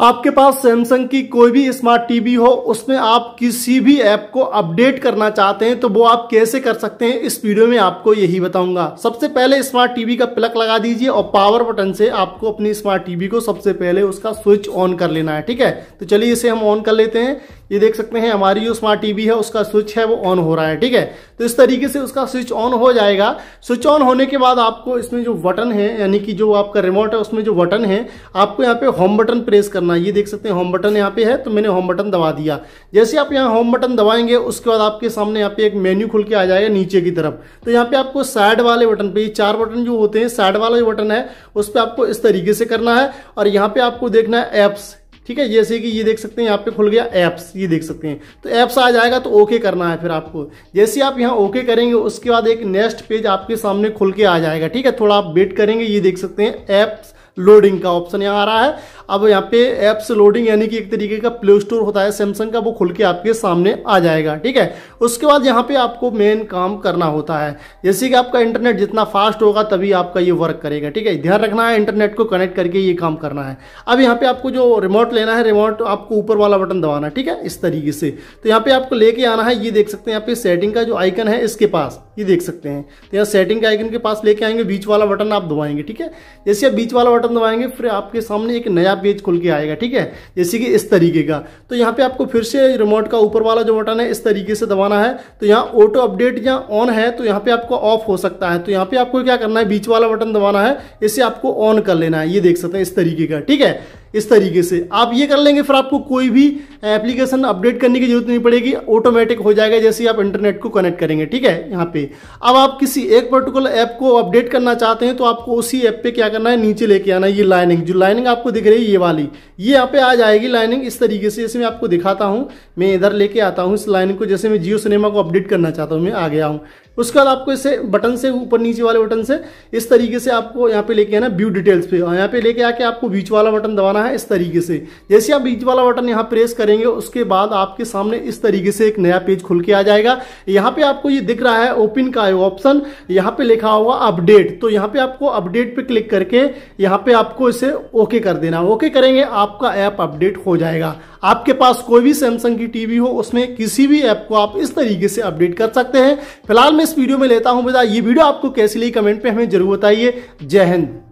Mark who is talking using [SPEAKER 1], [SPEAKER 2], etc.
[SPEAKER 1] आपके पास सैमसंग की कोई भी स्मार्ट टीवी हो, उसमें आप किसी भी ऐप को अपडेट करना चाहते हैं तो वो आप कैसे कर सकते हैं, इस वीडियो में आपको यही बताऊँगा। सबसे पहले स्मार्ट टीवी का प्लग लगा दीजिए और पावर बटन से आपको अपनी स्मार्ट टीवी को सबसे पहले उसका स्विच ऑन कर लेना है, ठीक है? तो चलिए इसे हम ऑन कर लेते हैं। ये देख सकते हैं, हमारी जो स्मार्ट टीवी है, उसका स्विच है, वो ऑन हो रहा है, ठीक है? तो इस तरीके से उसका स्विच ऑन हो जाएगा। स्विच ऑन होने के बाद आपको इसमें जो बटन है, यानी कि जो आपका रिमोट है, उसमें जो बटन है, आपको यहाँ पे होम बटन प्रेस करना है। ये देख सकते हैं होम बटन यहाँ पे है तो मैंने होम बटन दबा दिया। जैसे आप यहाँ होम बटन दबाएँगे, उसके बाद आपके सामने यहाँ पे एक मेन्यू खुल के आ जाएगा नीचे की तरफ़। तो यहाँ पे आपको साइड वाले बटन पे चार बटन जो होते हैं साइड वाला जो बटन है, उस पर आपको इस तरीके से करना है। और यहाँ पे आपको देखना है एप्स ठीक है, जैसे कि ये देख सकते हैं, यहाँ पे खुल गया एप्स ये देख सकते हैं। तो ऐप्स आ जाएगा तो ओके करना है फिर आपको। जैसे आप यहाँ ओके करेंगे, उसके बाद एक नेक्स्ट पेज आपके सामने खुल के आ जाएगा। ठीक है, थोड़ा आप वेट करेंगे, ये देख सकते हैं एप्स लोडिंग का ऑप्शन यहाँ आ रहा है। अब यहाँ पे एप्स लोडिंग यानी कि एक तरीके का प्ले स्टोर होता है सैमसंग का वो खुल के आपके सामने आ जाएगा, ठीक है? उसके बाद यहाँ पे आपको मेन काम करना होता है। जैसे कि आपका इंटरनेट जितना फास्ट होगा तभी आपका ये वर्क करेगा, ठीक है? ध्यान रखना है इंटरनेट को कनेक्ट करके ये काम करना है। अब यहाँ पे आपको जो रिमोट लेना है रिमोट आपको ऊपर वाला बटन दबाना ठीक है? इस तरीके से। तो यहाँ पे आपको लेके आना है, ये देख सकते हैं यहाँ पे सेटिंग का जो आइकन है इसके पास, ये देख सकते हैं। तो यहाँ सेटिंग के आइकन के पास लेके आएँगे, बीच वाला बटन आप दबाएँगे, ठीक है? जैसे आप बीच वाला बटन दबाएँगे, फिर आपके सामने एक नया पेज खुल के आएगा, ठीक है? जैसे कि इस तरीके का। तो यहाँ पे आपको फिर से रिमोट का ऊपर वाला जो बटन है, इस तरीके से दबाना है। तो यहाँ ऑटो अपडेट या ऑन है तो यहाँ पे आपको ऑफ़ हो सकता है। तो यहाँ पे आपको क्या करना है? बीच वाला बटन दबाना है, इसे आपको ऑन कर लेना है। ये देख सकते हैं इस तरीके का, ठीक है? इस तरीके से। आप ये कर लेंगे, फिर आपको कोई भी एप्लीकेशन अपडेट करने की ज़रूरत नहीं पड़ेगी ऑटोमेटिक हो जाएगा जैसे आप इंटरनेट को कनेक्ट करेंगे, ठीक है? यहाँ पे। अब आप किसी एक पर्टिकुलर ऐप को अपडेट करना चाहते हैं तो आपको उसी ऐप पे क्या करना है? नीचे लेके आना है, ये लाइनिंग जो लाइनिंग आपको दिख रही है, ये वाली। ये यहाँ पे आ जाएगी लाइनिंग इस तरीके से जैसे मैं आपको दिखाता हूँ, मैं इधर लेके आता हूँ इस लाइनिंग को, जैसे मैं जियो सिनेमा को अपडेट करना चाहता हूँ, मैं आ गया हूँ। उसके बाद आपको इसे बटन से, ऊपर नीचे वाले बटन से, इस तरीके से आपको यहाँ पे लेके आना व्यू डिटेल्स पे। यहाँ पे लेके आके आपको बीच वाला बटन दबाना है, इस तरीके से। जैसे आप बीच वाला बटन यहाँ प्रेस करेंगे उसके बाद आपके सामने इस तरीके से एक नया पेज खुल के आ जाएगा। यहाँ पे आपको ये दिख रहा है ओपन का ऑप्शन, यहाँ पे लिखा हुआ अपडेट। तो यहाँ पे आपको अपडेट पे क्लिक करके यहाँ पे आपको इसे ओके कर देना ओके करेंगे, आपका ऐप अपडेट हो जाएगा। आपके पास कोई भी सैमसंग की टीवी हो, उसमें किसी भी ऐप को आप इस तरीके से अपडेट कर सकते हैं। फ़िलहाल मैं इस वीडियो में लेता हूँ, बता, ये वीडियो आपको कैसी लगी कमेंट पे हमें ज़रूर बताइए। जय हिंद।